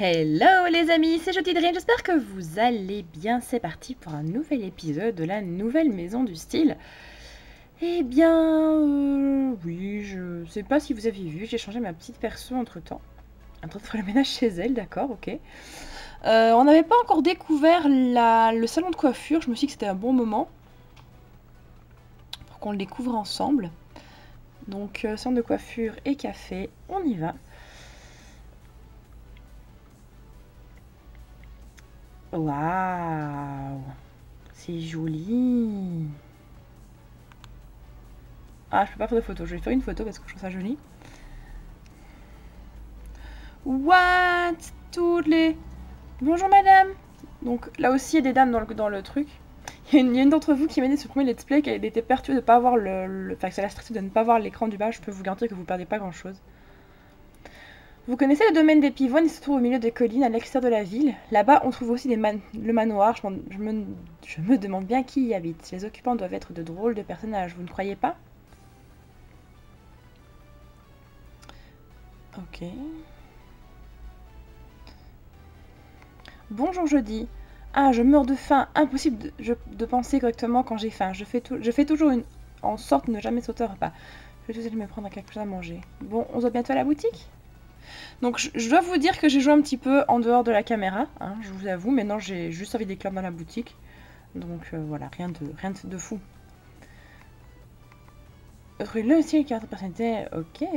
Hello les amis, c'est Jody Dream, j'espère que vous allez bien. C'est parti pour un nouvel épisode de la nouvelle maison du style. Eh bien, euh, oui, je sais pas si vous avez vu, j'ai changé ma petite perso entre temps. En train de faire le ménage chez elle, d'accord, ok. Euh, on n'avait pas encore découvert le salon de coiffure, je me suis dit que c'était un bon moment pour qu'on le découvre ensemble. Donc, euh, salon de coiffure et café, on y va. Waouh C'est joli Ah, je peux pas faire de photo. Je vais faire une photo parce que je trouve ça joli. What? Toutes les... Bonjour madame Donc là aussi, il y a des dames dans le, dans le truc. Il y a une, d'entre vous qui m'a dit sur premier let's play qu'elle était perturbée de ne pas avoir le... Enfin, que ça l'a stressé de ne pas voir l'écran du bas. Je peux vous garantir que vous perdez pas grand-chose. Vous connaissez le domaine des pivoines, il se trouve au milieu des collines à l'extérieur de la ville. Là-bas, on trouve aussi le manoir. Je, me, demande bien qui y habite. Les occupants doivent être de drôles de personnages, vous ne croyez pas? Ok. Bonjour jeudi. Ah, je meurs de faim. Impossible de, de penser correctement quand j'ai faim. Je fais, toujours une, en sorte de ne jamais sauter au repas. Je vais tout me prendre quelque chose à manger. Bon, on se voit bientôt à la boutique? Donc je, dois vous dire que j'ai joué un petit peu en dehors de la caméra, hein, je vous avoue. Maintenant j'ai juste envie d'éclairer dans la boutique. Donc euh, voilà, rien de, rien de fou. Là aussi, les cartes de personnalité, ok.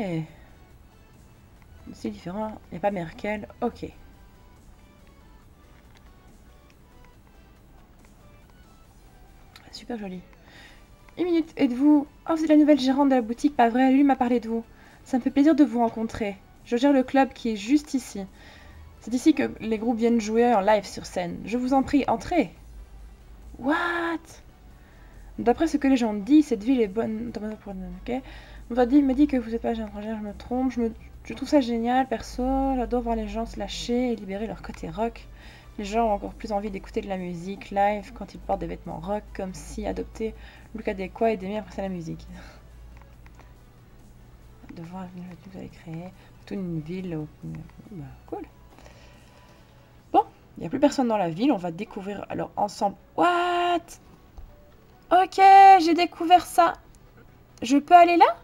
C'est différent, il n'y a pas Merkel, ok. Super joli. Une minute, êtes-vous... Oh, vous êtes la nouvelle gérante de la boutique, pas vrai? Lui m'a parlé de vous. Ça me fait plaisir de vous rencontrer. Je gère le club qui est juste ici. C'est ici que les groupes viennent jouer en live sur scène. Je vous en prie, entrez. What? D'après ce que les gens disent, cette ville est bonne. Ok. On dire, me dit que vous n'êtes pas étrangère, je me trompe. Je, trouve ça génial, perso. J'adore voir les gens se lâcher et libérer leur côté rock. Les gens ont encore plus envie d'écouter de la musique live quand ils portent des vêtements rock, comme si adopter look adéquat et d'aimer apprécier la musique. de voir que vous avez créée une ville. Bah, cool. Bon, il n'y a plus personne dans la ville. On va découvrir alors ensemble. What? Ok, j'ai découvert ça. Je peux aller là?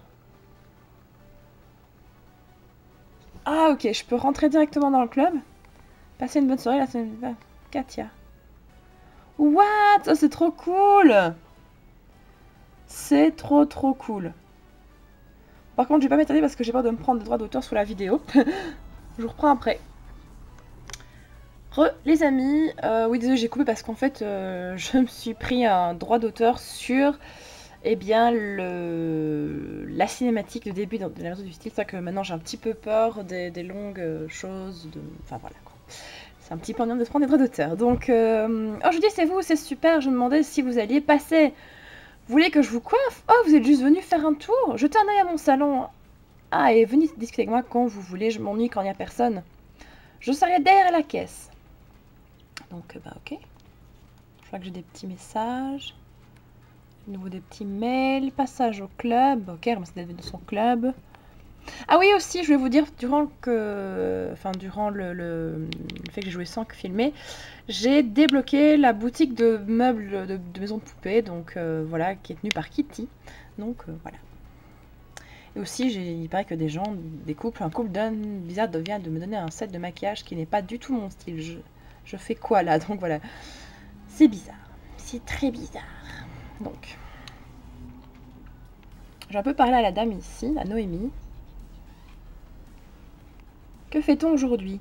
Ah ok, je peux rentrer directement dans le club. Passer une bonne soirée la semaine... Katia. What? Oh, C'est trop cool C'est trop trop cool. Par contre, je vais pas m'étonner parce que j'ai peur de me prendre des droits d'auteur sur la vidéo. je vous reprends après. Re, les amis, euh, oui désolé j'ai coupé parce qu'en fait euh, je me suis pris un droit d'auteur sur eh bien le la cinématique de début de la maison du style, c'est que maintenant j'ai un petit peu peur des, longues choses, de... enfin voilà quoi. C'est un petit peu de se prendre des droits d'auteur. Donc, euh... oh je dis c'est vous, c'est super, je me demandais si vous alliez passer vous voulez que je vous coiffe? Oh, vous êtes juste venu faire un tour Jetez un œil à mon salon. Ah, et venez discuter avec moi quand vous voulez. Je m'ennuie quand il n'y a personne. Je serai derrière la caisse. Donc, bah, ok. Je vois que j'ai des petits messages. De nouveau des petits mails. Passage au club. Ok, c'est de son club. Ah oui aussi, je vais vous dire, durant que, enfin durant le, fait que j'ai joué sans filmer, j'ai débloqué la boutique de meubles de, maison de poupée, donc euh, voilà, qui est tenue par Kitty. Donc euh, voilà. Et aussi, il paraît que des gens, des couples, un couple d'un bizarre vient de me donner un set de maquillage qui n'est pas du tout mon style. Je, je fais quoi là? Donc voilà. C'est bizarre. C'est très bizarre. Donc. J'ai un peu parlé à la dame ici, à Noémie. Que fait-on aujourd'hui?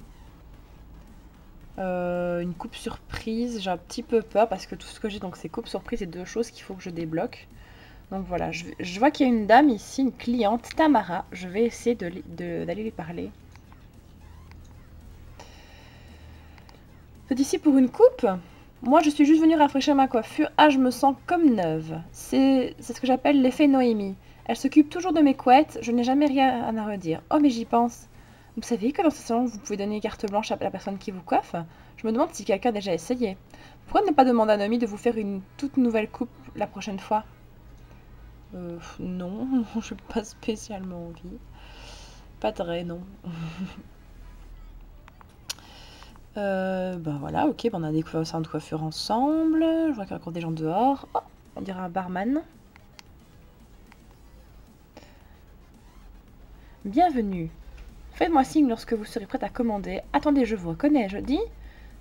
Euh, Une coupe surprise. J'ai un petit peu peur parce que tout ce que j'ai, donc c'est coupe surprise et deux choses qu'il faut que je débloque. Donc voilà, je, vois qu'il y a une dame ici, une cliente, Tamara. Je vais essayer d'aller lui parler. C'est ici pour une coupe Moi, je suis juste venue rafraîchir ma coiffure. Ah, je me sens comme neuve. C'est ce que j'appelle l'effet Noémie. Elle s'occupe toujours de mes couettes. Je n'ai jamais rien à redire. Oh, mais j'y pense. Vous savez que dans ce salon, vous pouvez donner carte blanche à la personne qui vous coiffe? Je me demande si quelqu'un a déjà essayé. Pourquoi ne pas demander à Nomi de vous faire une toute nouvelle coupe la prochaine fois? Euh, non, je n'ai pas spécialement envie. Pas très, non. Euh, ben voilà, ok, ben on a découvert le salon de coiffure ensemble. Je vois qu'il y a encore des gens dehors. Oh, on dirait un barman. Bienvenue. Faites-moi signe lorsque vous serez prête à commander. Attendez, je vous reconnais, je dis.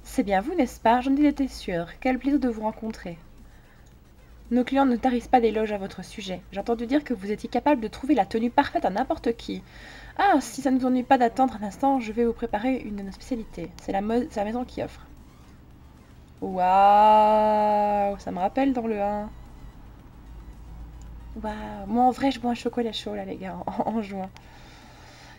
C'est bien vous, n'est-ce pas? J'en étais sûre. Quel plaisir de vous rencontrer. Nos clients ne tarissent pas d'éloges à votre sujet. J'ai entendu dire que vous étiez capable de trouver la tenue parfaite à n'importe qui. Ah, si ça ne vous ennuie pas d'attendre un instant, je vais vous préparer une de nos spécialités. C'est la, maison qui offre. Waouh Ça me rappelle dans le 1. Waouh Moi, en vrai, je bois un chocolat chaud, là, les gars, en juin.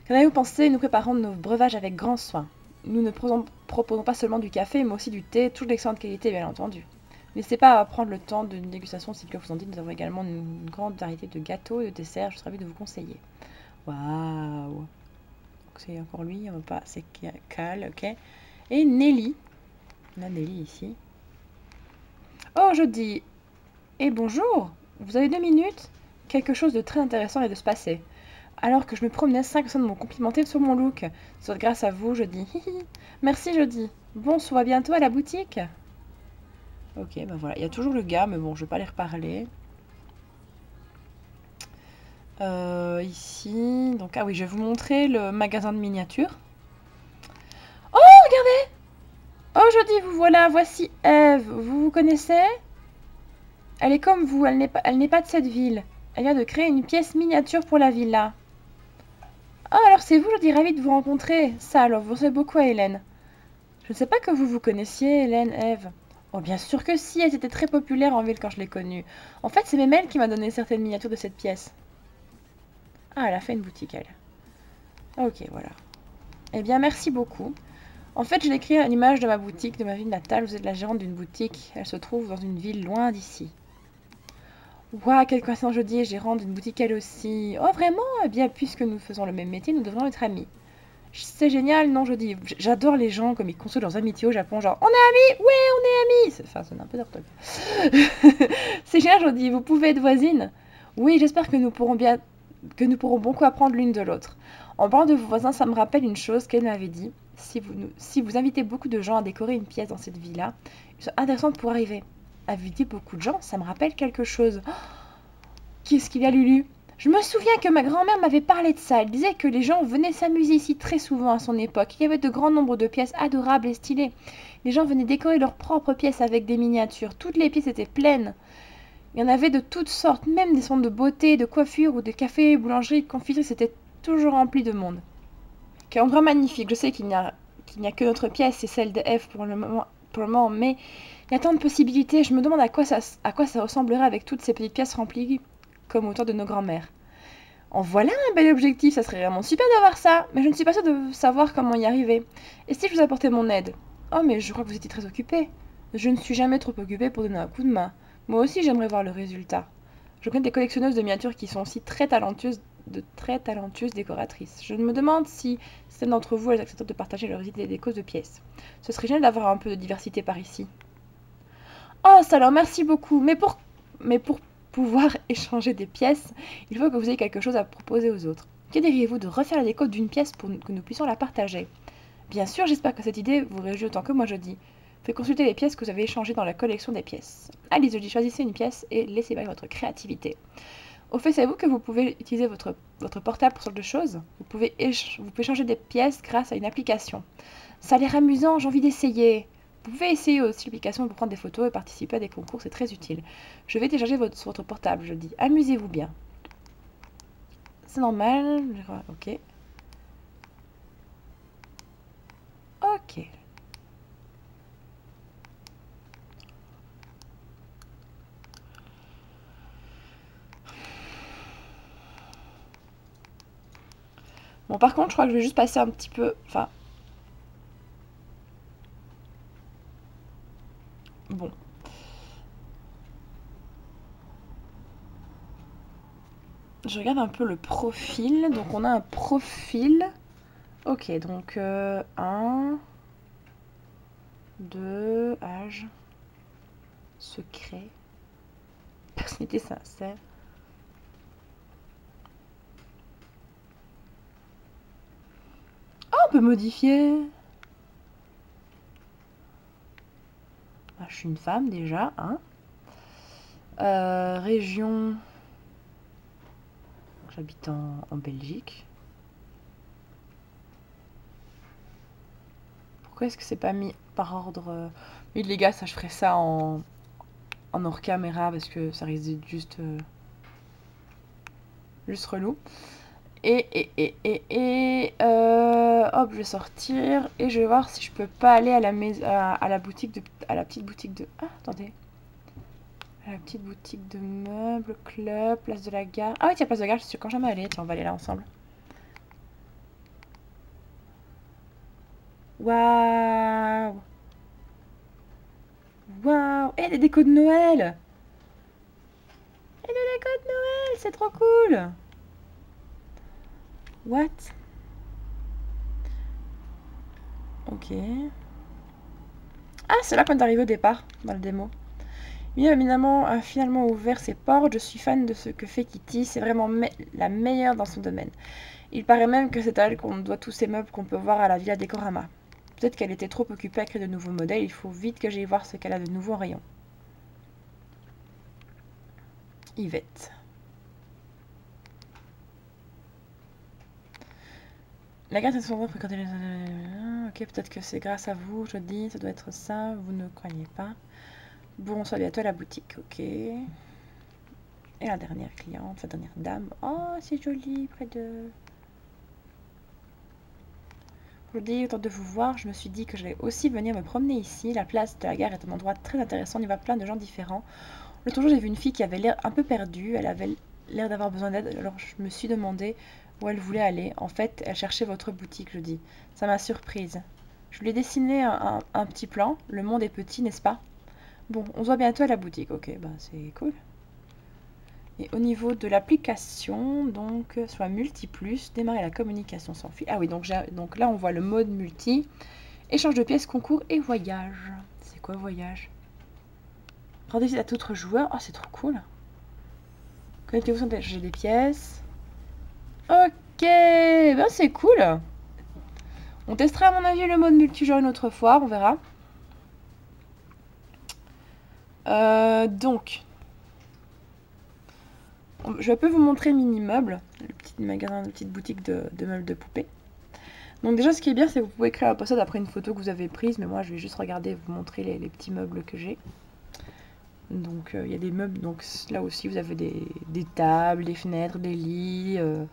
Qu'en avez-vous pensé Nous préparons nos breuvages avec grand soin? Nous ne proposons pas seulement du café, mais aussi du thé, toujours d'excellente qualité, bien entendu. N'hésitez pas à prendre le temps d'une dégustation si que vous en dites. Nous avons également une grande variété de gâteaux et de desserts. Je serais ravie de vous conseiller. Waouh C'est encore lui, on va pas. C'est Cal, ok. Et Nelly. On a Nelly ici. Oh, je dis. Et bonjour Vous avez deux minutes? Quelque chose de très intéressant est de se passer. Alors que je me promenais, cinq personnes m'ont complimenté sur mon look. Soit grâce à vous, je dis. Merci, je dis. Bon, voit bientôt à la boutique. Ok, ben voilà. Il y a toujours le gars, mais bon, je vais pas les reparler. Euh, ici, donc, ah oui, je vais vous montrer le magasin de miniatures. Oh, regardez Oh, je dis, vous voilà, voici Eve. Vous vous connaissez? Elle est comme vous, elle n'est pas, pas de cette ville. Elle vient de créer une pièce miniature pour la villa. Oh, alors c'est vous, je dis, ravi de vous rencontrer. Ça, alors, vous savez beaucoup à Hélène. Je ne sais pas que vous vous connaissiez, Hélène, Eve. Oh, bien sûr que si, elle était très populaire en ville quand je l'ai connue. En fait, c'est même elle qui m'a donné certaines miniatures de cette pièce. Ah, elle a fait une boutique, elle. Ok, voilà. Eh bien, merci beaucoup. En fait, je écrit à l'image de ma boutique, de ma ville natale. Vous êtes la gérante d'une boutique. Elle se trouve dans une ville loin d'ici. Waouh, quelle coïncidence je dis, gérante d'une boutique elle aussi. Oh, vraiment? Eh bien, puisque nous faisons le même métier, nous devrions être amis. C'est génial, non, je dis. J'adore les gens comme ils construisent leurs amitiés au Japon, genre on est amis, ouais, on est amis. Enfin, c'est un peu d'orthographe. c'est génial, je dis. Vous pouvez être voisine. Oui, j'espère que nous pourrons bien, que nous pourrons beaucoup apprendre l'une de l'autre. En parlant de vos voisins, ça me rappelle une chose qu'elle m'avait dit. Si vous, si vous invitez beaucoup de gens à décorer une pièce dans cette villa, c'est intéressant pour arriver. Inviter beaucoup de gens, ça me rappelle quelque chose. Oh, Qu'est-ce qu'il a, Lulu? Je me souviens que ma grand-mère m'avait parlé de ça. Elle disait que les gens venaient s'amuser ici très souvent à son époque. Il y avait de grands nombres de pièces adorables et stylées. Les gens venaient décorer leurs propres pièces avec des miniatures. Toutes les pièces étaient pleines. Il y en avait de toutes sortes, même des centres de beauté, de coiffure ou de cafés, boulangeries, confiseries. C'était toujours rempli de monde. Quel endroit magnifique. Je sais qu'il n'y a, qu'il a que notre pièce et celle de F pour le moment mais il y a tant de possibilités. Je me demande à quoi ça, quoi ça ressemblerait avec toutes ces petites pièces remplies comme autant de nos grands-mères. En voilà un bel objectif, ça serait vraiment super d'avoir ça, mais je ne suis pas sûre de savoir comment y arriver. Et si je vous apportais mon aide? Oh, mais je crois que vous étiez très occupée. Je ne suis jamais trop occupée pour donner un coup de main. Moi aussi, j'aimerais voir le résultat. Je connais des collectionneuses de miniatures qui sont aussi très talentueuses, de très talentueuses décoratrices. Je me demande si certaines d'entre vous elles acceptent de partager leurs idées des causes de pièces. Ce serait génial d'avoir un peu de diversité par ici. Oh, ça alors merci beaucoup. Mais pour, mais pour pouvoir échanger des pièces, il faut que vous ayez quelque chose à proposer aux autres. Que diriez-vous de refaire la déco d'une pièce pour que nous puissions la partager? Bien sûr, j'espère que cette idée vous réjouit autant que moi je dis. Faites consulter les pièces que vous avez échangées dans la collection des pièces. Allez, je choisissez une pièce et laissez voir votre créativité. Au fait, savez-vous que vous pouvez utiliser votre, votre portable pour ce genre de choses? Vous pouvez, vous des pièces grâce à une application. Ça a l'air amusant, j'ai envie d'essayer. Vous pouvez essayer aussi l'application pour prendre des photos et participer à des concours, c'est très utile. Je vais télécharger votre, sur votre portable, je dis. Amusez-vous bien. C'est normal. Ok. Ok. Bon, par contre, je crois que je vais juste passer un petit peu... Enfin, Bon. Je regarde un peu le profil. Donc on a un profil. Ok, donc 1, 2, âge, secret, personnalité sincère. Ah, on peut modifier je suis une femme déjà, hein. Euh, région... J'habite en, Belgique. Pourquoi est-ce que c'est pas mis par ordre? Oui les gars, ça je ferai ça en, en hors caméra parce que ça risque d'être juste... Euh, juste relou. Et, et, et, et, et euh, hop, je vais sortir et je vais voir si je peux pas aller à la, maison, à, la boutique de, à la petite boutique de... Ah, attendez. À la petite boutique de meubles, club, place de la gare. Ah oui, tiens, place de la gare, je suis quand jamais allée. Tiens, on va aller là ensemble. Waouh Waouh Et des décos de Noël Et des décos de Noël, c'est trop cool What? Ok. Ah, c'est là qu'on est arrivé au départ, dans le démo. Bien évidemment a finalement ouvert ses portes. Je suis fan de ce que fait Kitty. C'est vraiment la meilleure dans son domaine. Il paraît même que c'est à elle qu'on doit tous ces meubles qu'on peut voir à la Villa Decorama. Peut-être qu'elle était trop occupée à créer de nouveaux modèles. Il faut vite que j'aille voir ce qu'elle a de nouveau en rayon. Yvette. La garde est son fréquenter les... Ok, peut-être que c'est grâce à vous, je dis, ça doit être ça, vous ne croyez pas. Bon, bientôt à la boutique, ok. Et la dernière cliente, la dernière dame. Oh, c'est joli, près de... dis, autant de vous voir, je me suis dit que j'allais aussi venir me promener ici. La place de la gare est un endroit très intéressant, il y va plein de gens différents. Le jour, j'ai vu une fille qui avait l'air un peu perdue, elle avait l'air d'avoir besoin d'aide, alors je me suis demandé où elle voulait aller. En fait, elle cherchait votre boutique, je dis. Ça m'a surprise. Je lui ai dessiné un, petit plan. Le monde est petit, n'est-ce pas? Bon, on se voit bientôt à la boutique. Ok, bah c'est cool. Et au niveau de l'application, donc soit multi-plus, démarrer la communication sans fil. Ah oui, donc, là on voit le mode multi. Échange de pièces, concours et voyage. C'est quoi voyage? Rendez-vous à tout autre joueur. Oh, c'est trop cool. Connectez-vous sans télécharger des pièces. Ok, ben c'est cool. On testera à mon avis le mode multijoueur une autre fois, on verra. Euh, donc, je peux vous montrer Mini Meubles, le petit magasin, la petite boutique de, meubles de poupées. Donc déjà, ce qui est bien, c'est que vous pouvez créer un post après une photo que vous avez prise, mais moi, je vais juste regarder, vous montrer les, petits meubles que j'ai. Donc, euh, il y a des meubles, donc là aussi, vous avez des, tables, des fenêtres, des lits, euh,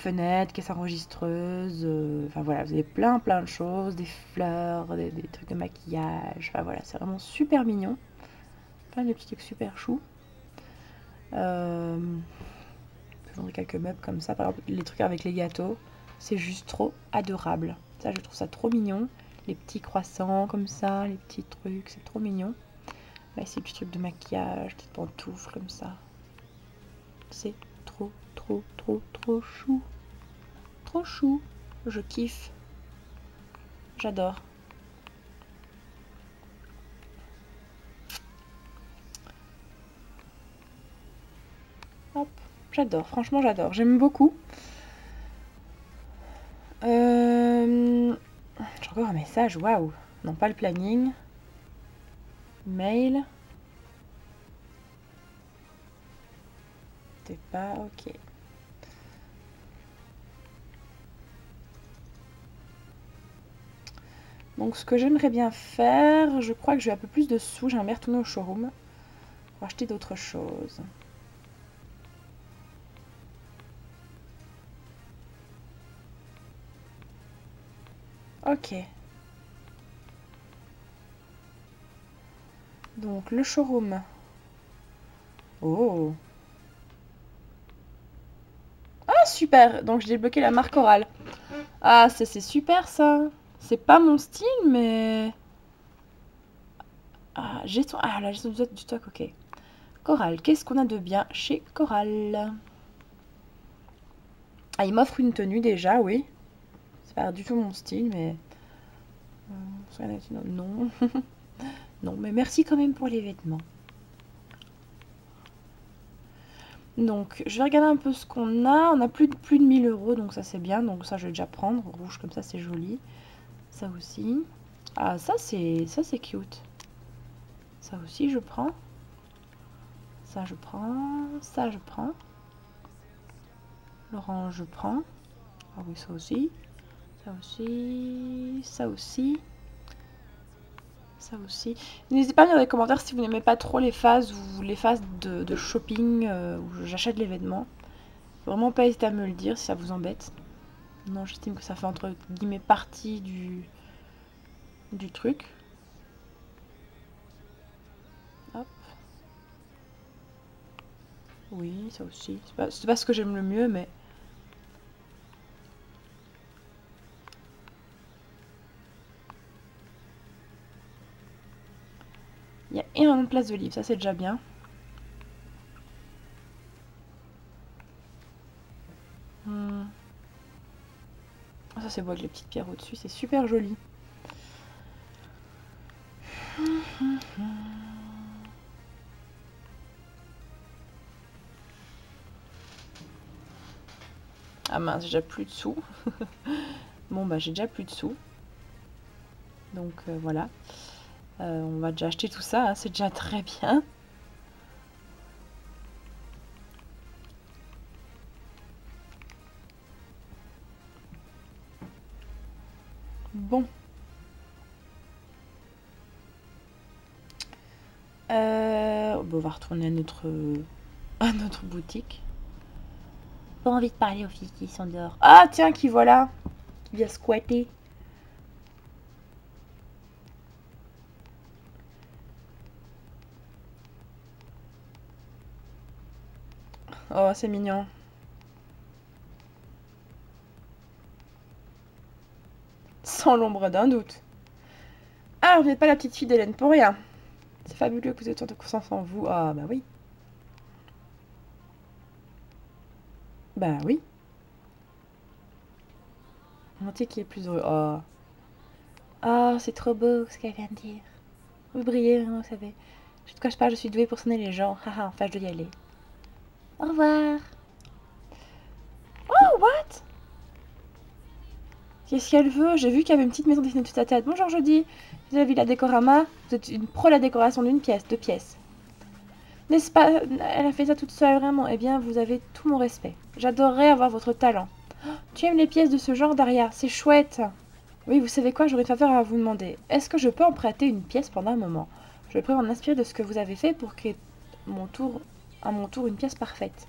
fenêtres, caisse enregistreuse, euh, enfin voilà, vous avez plein plein de choses, des fleurs, des, trucs de maquillage, enfin voilà, c'est vraiment super mignon. Plein de petits trucs super choux. Euh, vais quelques meubles comme ça, par exemple les trucs avec les gâteaux, c'est juste trop adorable. Ça, je trouve ça trop mignon. Les petits croissants comme ça, les petits trucs, c'est trop mignon. Là, ici, petits trucs de maquillage, petites pantoufles comme ça. C'est trop, trop, trop, trop chou. Trop chou. Je kiffe. J'adore. J'adore. Franchement, j'adore. J'aime beaucoup. Euh... J'ai encore un message. Waouh. Non, pas le planning. Mail. Pas ok. Donc ce que j'aimerais bien faire, je crois que j'ai un peu plus de sous, j'aimerais bien retourner au showroom pour acheter d'autres choses. Ok. Donc le showroom. Oh. Super Donc j'ai débloqué la marque orale. Ah c'est super ça c'est pas mon style, mais... Ah, gestion... ah la gestion du stock, ok. Coral, qu'est-ce qu'on a de bien chez Coral? Ah, il m'offre une tenue déjà, oui. C'est pas du tout mon style, mais... Euh, non. non, mais merci quand même pour les vêtements. Donc, je vais regarder un peu ce qu'on a. On a plus de, plus de 1000 euros, donc ça c'est bien. Donc ça, je vais déjà prendre. Rouge comme ça, c'est joli. Ça aussi. Ah, ça c'est ça c'est cute. Ça aussi, je prends. Ça, je prends. Ça, je prends. L'orange, je prends. Ah oui, ça aussi. Ça aussi. Ça aussi. Ça aussi. N'hésitez pas à me dire dans les commentaires si vous n'aimez pas trop les phases ou les phases de, shopping euh, où j'achète l'événement. Vraiment pas hésiter à me le dire si ça vous embête. Non, j'estime que ça fait entre guillemets partie du, du truc. Hop. Oui, ça aussi. C'est pas, pas ce que j'aime le mieux, mais... Il y a énormément de place de livres, ça c'est déjà bien. Hmm. Ah, ça c'est beau les petites pierres au-dessus, c'est super joli. Ah mince, j'ai déjà plus de sous. bon bah j'ai déjà plus de sous. Donc euh, voilà. Euh, on va déjà acheter tout ça, hein, c'est déjà très bien. Bon. Euh, on va retourner à notre, à notre boutique. Pas envie de parler aux filles qui sont dehors. Ah tiens, qui voilà Qui vient squatter. Oh, c'est mignon. Sans l'ombre d'un doute. Ah, vous n'êtes pas la petite fille d'Hélène pour rien. C'est fabuleux que vous ayez tant de confiance en vous. Ah, bah oui. Bah oui. Montier qui est plus heureux. Oh. Oh, c'est trop beau ce qu'elle vient de dire. Vous brillez, vous savez. Je te cache pas, je suis douée pour sonner les gens. Haha, enfin, je dois y aller. Au revoir. Oh, what? Qu'est-ce qu'elle veut? J'ai vu qu'il y avait une petite maison dessinée toute sa tête. Bonjour, jeudi. Vous avez vu la décorama Vous êtes une pro la décoration d'une pièce, deux pièces. N'est-ce pas? Elle a fait ça toute seule, vraiment. Eh bien, vous avez tout mon respect. J'adorerais avoir votre talent. tu aimes les pièces de ce genre, Daria? C'est chouette. Oui, vous savez quoi? J'aurais une faveur à vous demander. Est-ce que je peux emprunter une pièce pendant un moment? Je pourrais m'en inspirer de ce que vous avez fait pour créer mon tour à mon tour une pièce parfaite.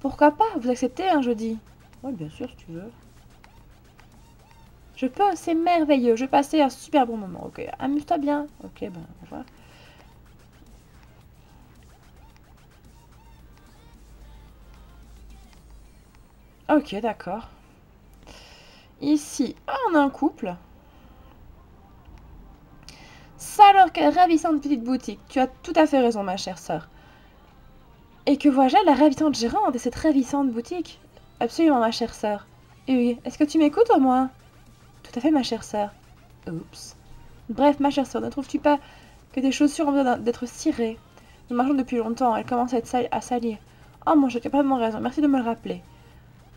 Pourquoi pas Vous acceptez un jeudi? Oui, bien sûr, si tu veux. Je peux, c'est merveilleux. Je passer un super bon moment. Ok, amuse-toi bien. Ok, ben, on va voir. Ok, d'accord. Ici, on a un couple. Ça alors, quelle ravissante petite boutique. Tu as tout à fait raison, ma chère sœur. Et que vois-je la ravissante gérante de cette ravissante boutique? Absolument, ma chère sœur. Oui, est-ce que tu m'écoutes au moins? Tout à fait, ma chère sœur. Oups. Bref, ma chère sœur, ne trouves-tu pas que tes chaussures ont besoin d'être cirées? Nous marchons depuis longtemps, elles commencent à, être à salir. Oh mon, j'ai mon raison, merci de me le rappeler.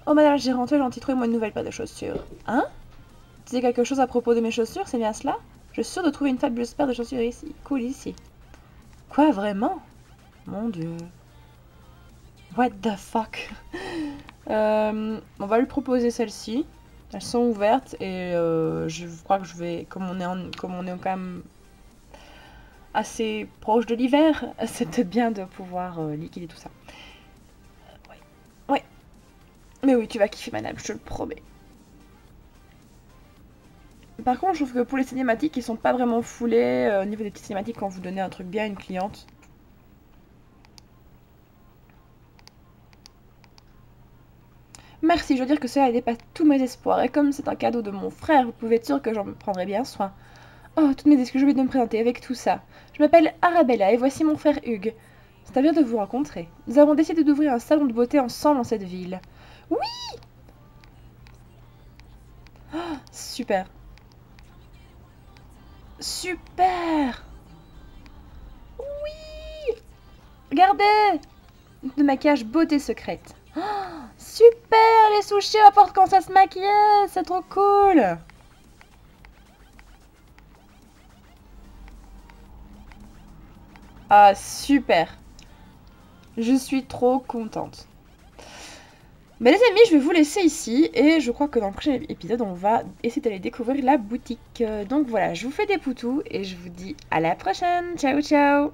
Oh madame la gérante, gentil, trouvez-moi une nouvelle paire de chaussures. Hein? Tu sais quelque chose à propos de mes chaussures, c'est bien cela? Je suis sûre de trouver une fabuleuse paire de chaussures ici. Cool ici. Quoi, vraiment? Mon dieu. What the fuck? Euh, On va lui proposer celle-ci. Elles sont ouvertes et euh, je crois que je vais, comme on est, comme on est quand même assez proche de l'hiver, c'est peut-être bien de pouvoir euh, liquider tout ça. ouais. Mais oui, tu vas kiffer madame, je te le promets. Par contre, je trouve que pour les cinématiques, ils sont pas vraiment foulés au niveau des petites cinématiques quand vous donnez un truc bien à une cliente. Merci, je veux dire que cela dépasse tous mes espoirs. Et comme c'est un cadeau de mon frère, vous pouvez être sûr que j'en prendrai bien soin. Oh, toutes mes excuses, je vais de me présenter avec tout ça. Je m'appelle Arabella et voici mon frère Hugues. C'est à bien de vous rencontrer. Nous avons décidé d'ouvrir un salon de beauté ensemble dans cette ville. Oui oh, Super. Super Oui Regardez De maquillage beauté secrète. Oh Super Les sushis apportent quand ça se maquille C'est trop cool Ah, super. Je suis trop contente. Mais les amis, je vais vous laisser ici et je crois que dans le prochain épisode, on va essayer d'aller découvrir la boutique. Donc voilà, je vous fais des poutous et je vous dis à la prochaine. Ciao, ciao